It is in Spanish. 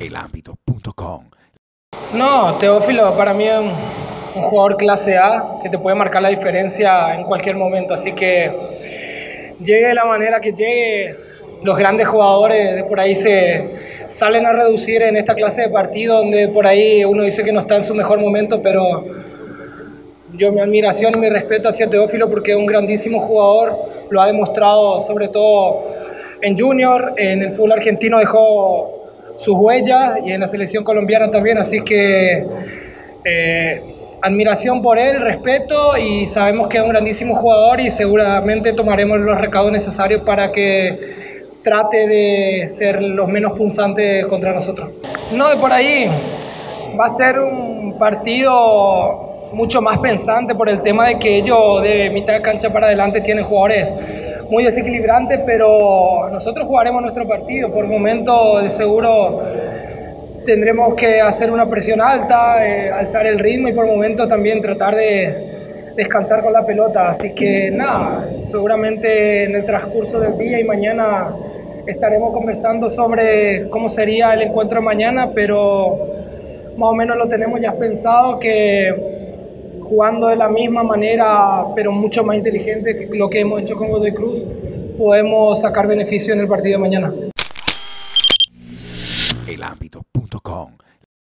Elámbito.com. No, Teófilo para mí es un, jugador clase A que te puede marcar la diferencia en cualquier momento. Así que llegue de la manera que llegue, los grandes jugadores de por ahí se salen a reducir en esta clase de partido donde por ahí uno dice que no está en su mejor momento, pero yo mi admiración y mi respeto hacia Teófilo porque es un grandísimo jugador, lo ha demostrado sobre todo en Junior, en el fútbol argentino dejó sus huellas y en la selección colombiana también, así que eh, admiración por él, respeto y sabemos que es un grandísimo jugador y seguramente tomaremos los recaudos necesarios para que trate de ser los menos punzantes contra nosotros. No, de por ahí va a ser un partido mucho más pensante por el tema de que ellos de mitad de cancha para adelante tienen jugadores muy desequilibrantes, pero nosotros jugaremos nuestro partido. Por momento, de seguro, tendremos que hacer una presión alta, eh, alzar el ritmo y por momento también tratar de descansar con la pelota. Así que nada, seguramente en el transcurso del día y mañana estaremos conversando sobre cómo sería el encuentro mañana, pero más o menos lo tenemos ya pensado que jugando de la misma manera, pero mucho más inteligente que lo que hemos hecho con Godoy Cruz, podemos sacar beneficio en el partido de mañana.